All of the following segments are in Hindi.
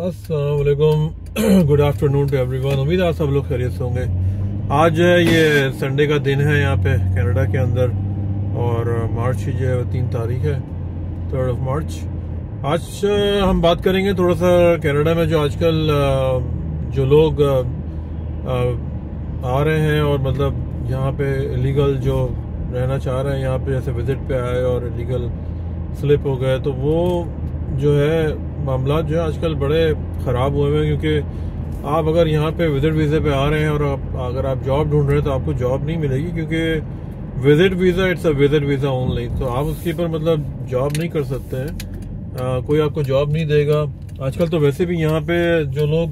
असलकुम गुड आफ्टरनून टू एवरीवन उम्मीद आप सब लोग खैरियत से होंगे। आज जो है ये संडे का दिन है यहाँ पे कनाडा के अंदर और मार्च जो है तीन तारीख है थर्ड ऑफ़ मार्च आज हम बात करेंगे थोड़ा सा कनाडा में जो आजकल जो लोग आ रहे हैं और मतलब यहाँ पे इलीगल जो रहना चाह रहे हैं, यहाँ पे जैसे विज़िट पे आए और इलीगल स्लिप हो गए तो वो जो है मामला जो है आजकल बड़े ख़राब हुए हुए हैं, क्योंकि आप अगर यहाँ पे विज़िट वीज़े पे आ रहे हैं और आप, अगर आप जॉब ढूंढ रहे हैं तो आपको जॉब नहीं मिलेगी, क्योंकि visit visa, it's a visit visa only तो आप उसके ऊपर मतलब जॉब नहीं कर सकते हैं। कोई आपको जॉब नहीं देगा। आजकल तो वैसे भी यहाँ पे जो लोग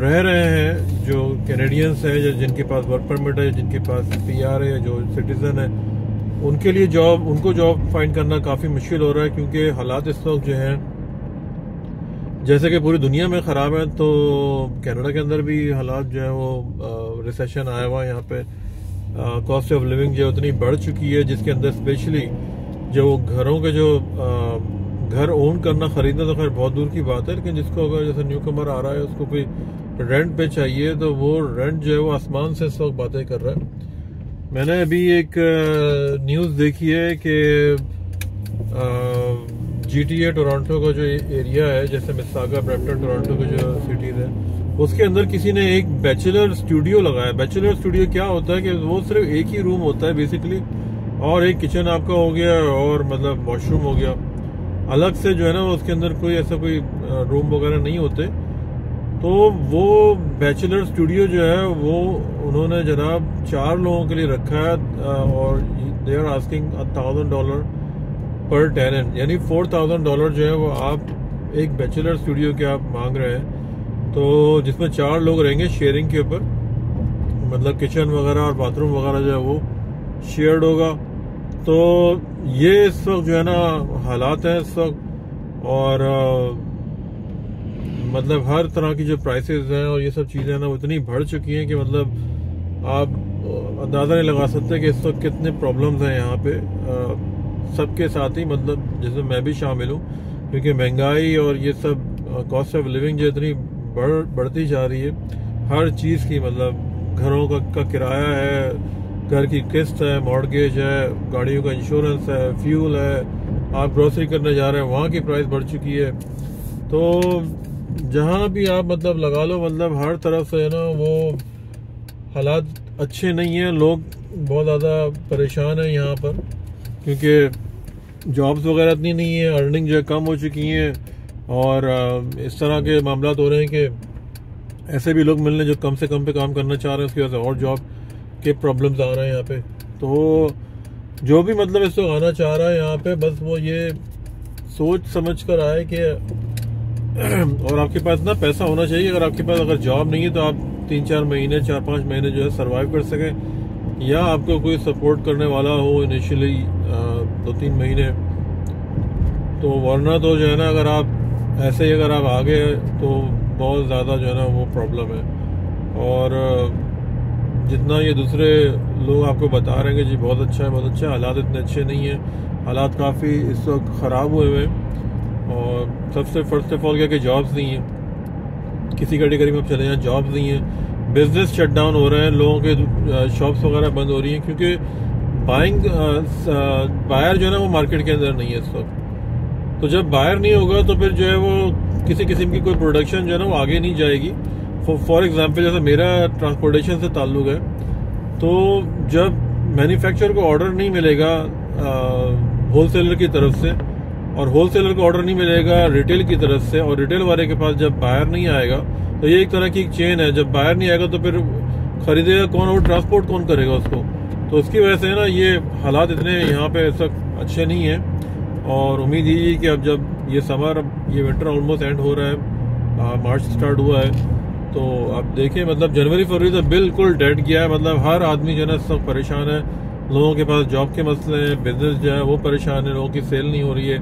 रह रहे हैं, जो कैनेडियंस हैं जिनके पास वर्क परमिट है, जिनके पास पी आर है, जो सिटीज़न है, उनके लिए जॉब उनको जॉब फाइंड करना काफ़ी मुश्किल हो रहा है, क्योंकि हालात इस वक्त जो हैं जैसे कि पूरी दुनिया में ख़राब है तो कनाडा के अंदर भी हालात जो है वो रिसेशन आया हुआ है यहाँ पे। कॉस्ट ऑफ़ लिविंग जो उतनी बढ़ चुकी है जिसके अंदर स्पेशली जो घरों के जो आ, घर ओन करना खरीदना तो खैर बहुत दूर की बात है लेकिन जिसको अगर जैसे न्यू कमर आ रहा है उसको कोई रेंट पे चाहिए तो वो रेंट जो है वो आसमान से इस वक्त बातें कर रहा है। मैंने अभी एक न्यूज़ देखी है कि जी टी ए टोरंटो का जो एरिया है, जैसे मिसागा ब्रैम्पटन टोरंटो के जो सिटीज़ है, उसके अंदर किसी ने एक बैचलर स्टूडियो लगाया। बैचलर स्टूडियो क्या होता है कि वो सिर्फ़ एक ही रूम होता है बेसिकली और एक किचन आपका हो गया, और मतलब वॉशरूम हो गया। अलग से जो है ना, उसके अंदर कोई ऐसा कोई रूम वगैरह नहीं होते। तो वो बैचलर स्टूडियो जो है, वो उन्होंने जनाब चार लोगों के लिए रखा है और they are asking thousand dollar per tenant यानी फोर थाउज़ेंड डॉलर जो है वो आप एक बैचलर स्टूडियो के आप मांग रहे हैं तो जिसमें चार लोग रहेंगे शेयरिंग के ऊपर मतलब किचन वगैरह और बाथरूम वगैरह जो है वो शेयर्ड होगा। तो ये इस वक्त जो है ना हालात हैं इस वक्त और आ, मतलब हर तरह की जो प्राइसेस हैं और ये सब चीज़ें ना वो इतनी बढ़ चुकी हैं कि मतलब आप अंदाज़ा नहीं लगा सकते कि इस वक्त कितने प्रॉब्लम्स हैं यहाँ पे सबके साथ ही मतलब जिसमें मैं भी शामिल हूँ क्योंकि महँगाई और ये सब कॉस्ट ऑफ़ लिविंग जो इतनी बढ़ बढ़ती जा रही है हर चीज़ की मतलब घरों का, का किराया है घर की किस्त है मॉडगेज है गाड़ियों का इंश्योरेंस है फ्यूल है आप ग्रोसरी करने जा रहे हैं वहाँ की प्राइस बढ़ चुकी है। तो जहाँ भी आप मतलब लगा लो मतलब हर तरफ़ से है ना वो हालात अच्छे नहीं हैं लोग बहुत ज़्यादा परेशान हैं यहाँ पर। क्योंकि जॉब्स वगैरह इतनी नहीं है अर्निंग जो है कम हो चुकी हैं और इस तरह के मामला हो रहे हैं कि ऐसे भी लोग मिल मिलने जो कम से कम पे काम करना चाह रहे हैं, उसकी वजह से और जॉब के प्रॉब्लम्स आ रहे हैं यहाँ पे। तो जो भी मतलब इस वक्त आना चाह रहा है यहाँ पे, बस वो ये सोच समझ कर आए कि और आपके पास ना पैसा होना चाहिए। अगर आपके पास अगर जॉब नहीं है तो आप तीन चार महीने, चार पाँच महीने जो है सर्वाइव कर सकें। या आपको कोई सपोर्ट करने वाला हो इनिशियली दो तीन महीने तो वरना तो जो है ना अगर आप, ऐसे ही अगर आप आगे तो बहुत ज़्यादा जो है ना वो प्रॉब्लम है। और जितना ये दूसरे लोग आपको बता रहे हैं कि जी बहुत अच्छा है, बहुत अच्छा है, हालात इतने अच्छे नहीं हैं, हालात काफ़ी इस वक्त ख़राब हुए हुए हैं। और सबसे फ़र्स्ट ऑफ़ ऑल क्या कि जॉब्स नहीं है। किसी कैटेगरी में आप चले जाएँ जॉब्स नहीं है। बिज़नेस शट डाउन हो रहे हैं, लोगों के शॉप्स वगैरह बंद हो रही हैं क्योंकि बाइंग बायर जो है ना वो मार्केट के अंदर नहीं है इस वक्त। तो जब बायर नहीं होगा तो फिर जो है वो किसी किस्म की कोई प्रोडक्शन जो है ना वो आगे नहीं जाएगी। फॉर एग्ज़ाम्पल जैसे मेरा ट्रांसपोर्टेशन से ताल्लुक है तो जब मैन्युफैक्चर को ऑर्डर नहीं मिलेगा होल सेलर की तरफ़ से और होल सेलर को ऑर्डर नहीं मिलेगा रिटेल की तरफ़ से और रिटेल वाले के पास जब बायर नहीं आएगा तो ये एक तरह की एक चेन है। जब बायर नहीं आएगा तो फिर खरीदेगा कौन और ट्रांसपोर्ट कौन करेगा उसको? तो उसकी वजह से ना ये हालात इतने यहाँ पे ऐसा अच्छे नहीं हैं और उम्मीद यही कि अब जब ये समर अब ये विंटर ऑलमोस्ट एंड हो रहा है आ, मार्च स्टार्ट हुआ है तो अब देखें मतलब जनवरी फरवरी तो बिल्कुल डेड गया है। मतलब हर आदमी जो है ना सब परेशान है। लोगों के पास जॉब के मसले हैं बिज़नेस जो है, वो परेशान है, लोगों की सेल नहीं हो रही है।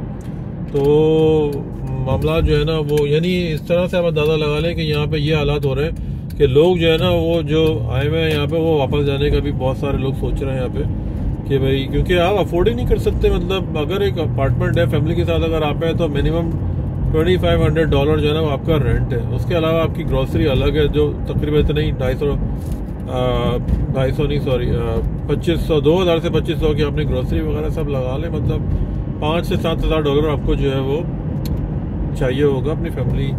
तो मामला जो है ना, वो यानी इस तरह से आप अंदाज़ा लगा लें कि यहाँ पे ये हालात हो रहे हैं कि लोग जो है ना, वो जो आए हुए हैं यहाँ पे, वो वापस जाने का भी बहुत सारे लोग सोच रहे हैं यहाँ पे कि भाई, क्योंकि आप अफोर्ड ही नहीं कर सकते मतलब अगर एक अपार्टमेंट है फैमिली के साथ अगर आप हैं तो minimum twenty five hundred dollar जो है ना, वो आपका रेंट है। उसके अलावा आपकी ग्रोसरी अलग है, जो तकरीबन इतना ही ढाई सौ ढाई सौ नहीं सॉरी पच्चीस सौ, दो हज़ार से पच्चीस सौ की आपने ग्रोसरी वगैरह सब लगा लें मतलब पाँच से सात हज़ार डॉलर आपको जो है वो चाहिए होगा अपनी फैमिली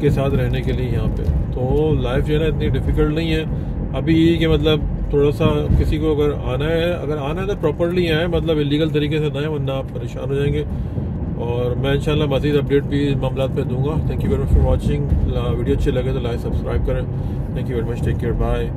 के साथ रहने के लिए यहाँ पे। तो लाइफ जो है ना इतनी डिफ़िकल्ट नहीं है। अभी ये कि मतलब थोड़ा सा किसी को अगर आना है, अगर आना है तो प्रॉपरली आए मतलब इलीगल तरीके से ना है वरना आप परेशान हो जाएँगे। और मैं इंशाल्लाह मजीद अपडेट भी मामला पे दूँगा। Thank you very much for watching video अच्छी लगे तो लाइक, सब्सक्राइब करें। Thank you very much take care bye